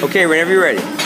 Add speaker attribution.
Speaker 1: Okay, whenever you're ready.